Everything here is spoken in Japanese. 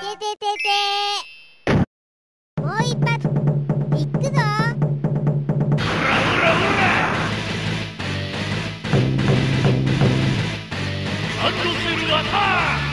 ててててランドセルアターク